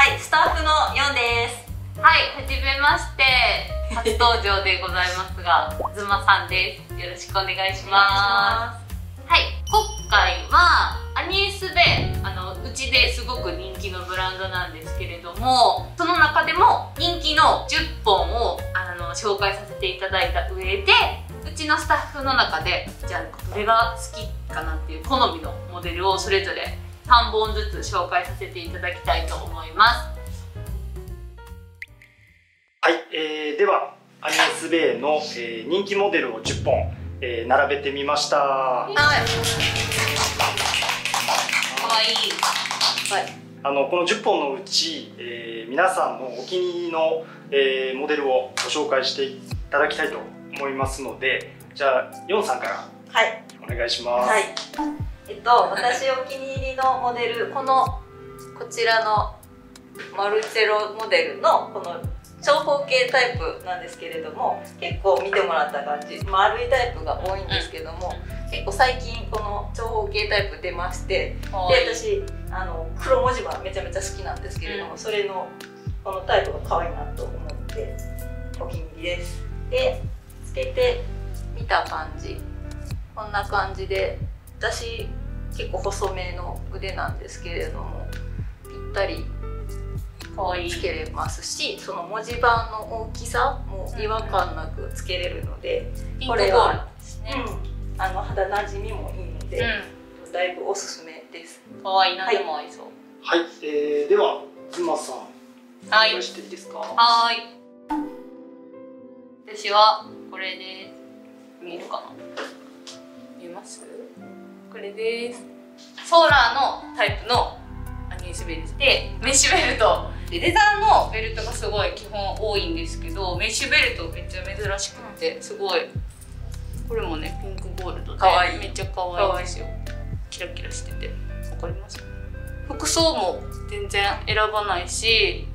はいスタッフの4です。はいはじめまして。初登場でございますが ずまさんです。よろしくお願いします。はい今回はアニエスベあのうちですごく人気のブランドなんですけれどもその中でも人気の10本をあの紹介させていただいた上でうちのスタッフの中でじゃあどれが好きかなっていう好みのモデルをそれぞれ3本ずつ紹介させていただきたいと思います。はい、えー、ではアニエスベイの、えー、人気モデルを10本、えー、並べてみました。はい。かわいいはい。あのこの10本のうち、えー、皆さんのお気に入りの、えー、モデルをご紹介していただきたいと思いますのでじゃあヨンさんからはい。お願いします、はい、えっと私お気に入りのモデルこのこちらのマルチェロモデルのこの長方形タイプなんですけれども結構見てもらった感じ。丸いタイプが多いんですけども、結構最近この長方形タイプ出ましてで私あの黒文字はめちゃめちゃ好きなんですけれども、それのこのタイプが可愛いなと思ってお気に入りです。でつけてみた感じ。こんな感じで私結構細めの腕なんですけれどもぴったりつけれますしその文字盤の大きさも違和感なくつけれるので、うん、これは、ねうん、あの肌なじみもいいので、うん、だいぶおすすめです。可愛いなでも合いそう。はい、えー、では妻さんお願いしていいですか？はい。私はこれです見えるかな？見えます？これですソーラーのタイプのアニエスベルでメッシュベルト。でレザーのベルトがすごい基本多いんですけどメッシュベルトめっちゃ珍しくてすごい。これもねピンクゴールドでめっちゃ可愛いですよ。キラキラしてて。わかります？服装も全然選ばないし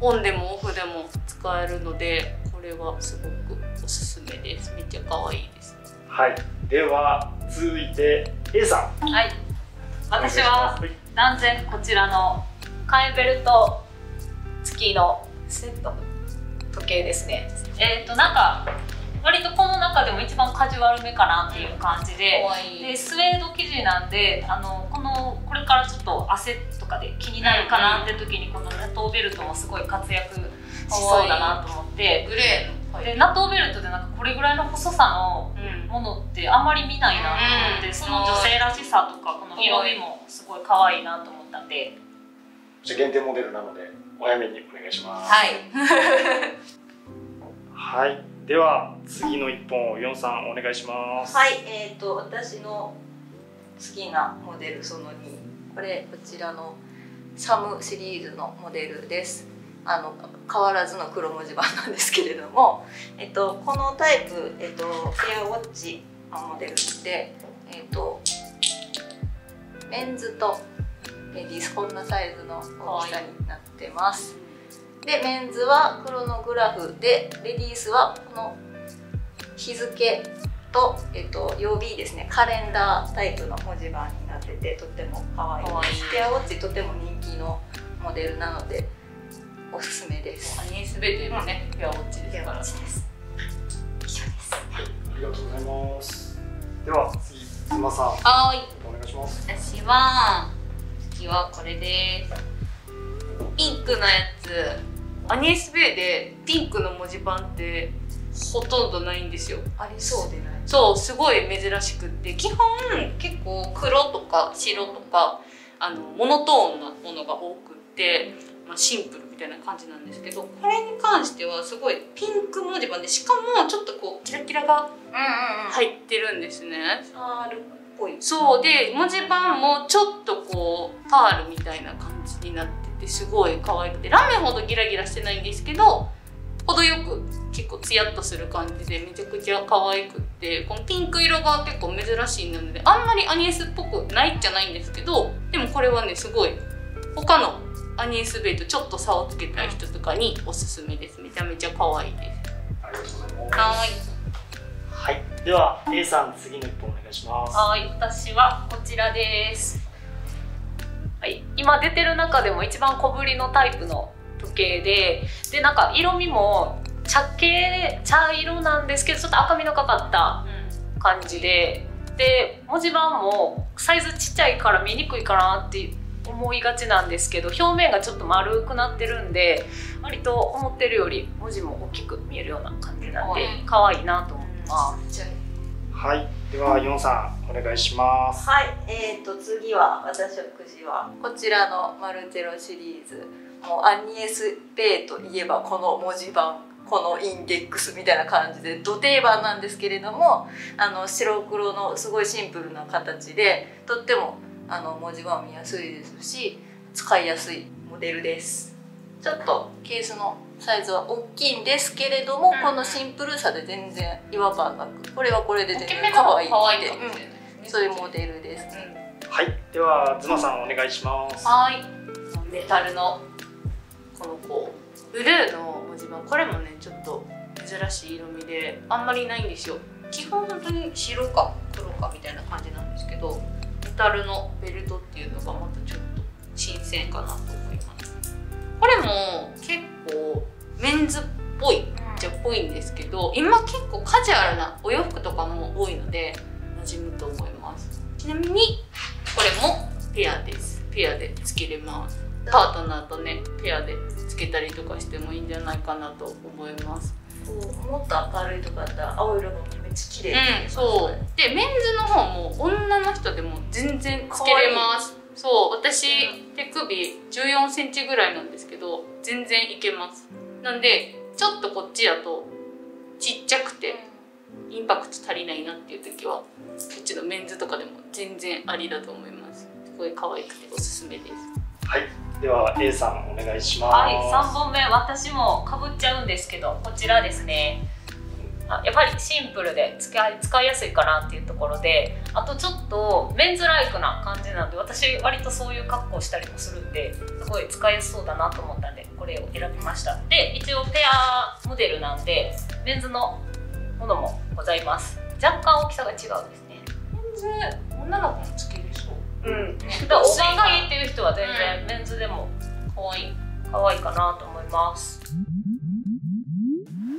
オンでもオフでも使えるのでこれはすごくおすすめです。めっちゃ可愛いです。はい。では続いて A さん。はい私は断然こちらのカイベルト付きのセット時計ですね。えっ、ー、となんか割とこの中でも一番カジュアルめかなっていう感じででスウェード生地なんであのこのこれからちょっと汗とかで気になるかなって時にこのナトーベルトもすごい活躍しそうだなと思って。グレーでナトーベルトでなんかこれぐらいの細さのものってあんまり見ないなと思って、その女性らしさとかこの色味もすごい可愛いなと思ったんで。限定モデルなのでお早めにお願いします。はい。はい。では次の一本をヨンさんお願いします。はい。えっ、ー、と私の好きなモデルその2これこちらのサムシリーズのモデルです。あの変わらずの黒文字盤なんですけれども、えっと、このタイプ、えっと、ペアウォッチのモデルで、えっと、メンズとレディースこんなサイズの大きさになってます。でメンズはクロノグラフでレディースはこの日付と、えっと、曜日ですねカレンダータイプの文字盤になっててとっても可愛い。ですペアウォッチとても人気のモデルなのでおすすめです。アニエスベといえばね、ペアウォッチですから。以上ですはいありがとうございます。では次妻さん。はい。お願いします。私は次はこれです。ピンクのやつ。アニエスベイでピンクの文字盤ってほとんどないんですよ。ありそうでない。そうすごい珍しくって。基本結構黒とか白とかあのモノトーンなものが多くって、まあ、シンプルみたいな感じなんですけどこれに関してはすごいピンク文字盤でしかもちょっとこうキラキラが入ってるんですね。パールっぽいそうで文字盤もちょっとこうパールみたいな感じになっててすごい可愛くてラメほどギラギラしてないんですけど程よく結構ツヤっとする感じでめちゃくちゃ可愛くってこのピンク色が結構珍しいのであんまりアニエスっぽくないじゃないんですけどでもこれはねすごい他のアニエスベイとちょっと差をつけたい人とかにおすすめです。めちゃめちゃ可愛いです。ありがとうございますはい。はいでは A さん次の一本お願いします。はい私はこちらです。はい今今出てる中でも一番小ぶりのタイプの時計ででなんか色味も茶系茶色なんですけどちょっと赤みのかかった感じで。で文字盤もサイズちっちゃいから見にくいかなって思いがちなんですけど表面がちょっと丸くなってるんで割と思ってるより文字も大きく見えるような感じなんで可愛いなと思います。はい。ではヨンさんお願いします。はい。えーと次は私食事はこちらのマルチェロシリーズ。もうアニエス・ペイといえばこの文字盤このインデックスみたいな感じで土定番なんですけれどもあの白黒のすごいシンプルな形でとってもあの文字盤見やすいですし使いやすいモデルです。ちょっとケースのサイズは大きいんですけれども、うん、このシンプルさで全然違和感なくこれはこれで全然可愛いって、うん、そういうモデルです、うん、はい。ではズマさんお願いします。はい。メタルのこのこうブルーの文字盤。これもねちょっと珍しい色味であんまりないんですよ。基本本当に白か黒かみたいな感じなんですけどメタルのベルトっていうのがまたちょっと新鮮かなと思います。これも結構メンズっぽいじゃっぽいんですけど今結構カジュアルなお洋服とかも多いので馴染むと思います。ちなみにこれもペアです。ペアでつけれます。パートナーとねペアでつけたりとかしてもいいんじゃないかなと思います。もっと明るいとかだったら青色がめっちゃ綺麗、ね、うん、そう。でメン全然つけれますそう私手首1 4センチぐらいなんですけど全然いけます。なんでちょっとこっちだとちっちゃくてインパクト足りないなっていう時はこっちのメンズとかでも全然ありだと思います。すごい可愛くておすすめです。はい。では A さんお願いします。はい3本目私もかぶっちゃうんですけどこちらですねやっぱりシンプルで使い使いやすいかなっていうところであとちょっとメンズライクな感じなんで私割とそういう格好したりもするんですごい使いやすそうだなと思ったんでこれを選びました。で一応ペアモデルなんでメンズのものもございます。若干大きさが違うんですね。メンズ女の子もつけるうん、だからおばがいいっていう人は全然メンズでも可愛い可愛いかなと思います。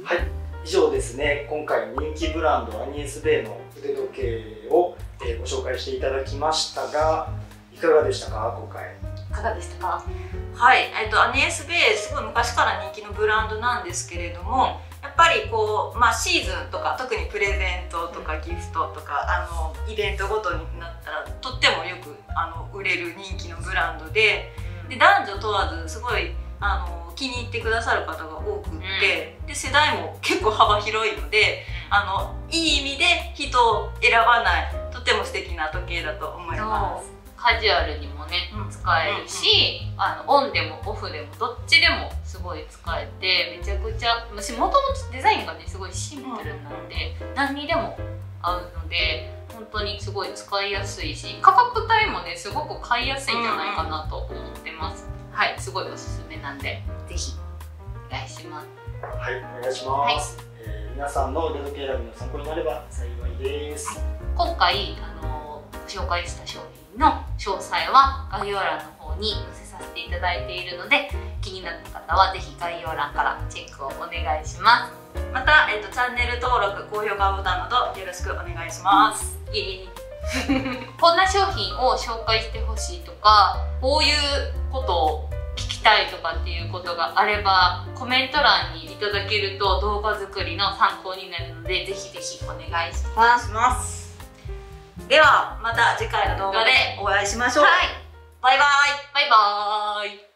はい以上ですね。今回人気ブランドアニエス・ベイの腕時計を、えー、ご紹介していただきましたがいかがでしたか？今回。いかがでしたか？はい、えっと、アニエス・ベイすごい昔から人気のブランドなんですけれども、やっぱりこう、まあ、シーズンとか特にプレゼントとかギフトとかあのイベントごとになったらとってもよくあの売れる人気のブランドでで男女問わずすごいあの気に入ってくださる方が多くって、うん、で世代も結構幅広いのであのいい意味で人を選ばないとても素敵な時計だと思います。カジュアルにもね、うん、使えるし、うん、あのオンでもオフでもどっちでもすごい使えてめちゃくちゃもともとデザインがねすごいシンプルなので、何にでも合うので本当にすごい使いやすいし価格帯もねすごく買いやすいんじゃないかなと思ってます、うん、はいすごいおすすめなんでぜひお願いします。はいお願いします、はい、えー、皆さんの腕時計選びの参考になれば幸いです、はい、今回あの紹介した商品の詳細は概要欄の方に載せさせていただいているので気になった方はぜひ概要欄からチェックをお願いします。また、えーと、チャンネル登録高評価ボタンなどよろしくお願いします。イエこんな商品を紹介してほしいとかこういうことを聞きたいとかっていうことがあればコメント欄にいただけると動画作りの参考になるのでぜひぜひお願いします。ではまた次回の動画でお会いしましょう、はい、バイバイ。バイバイ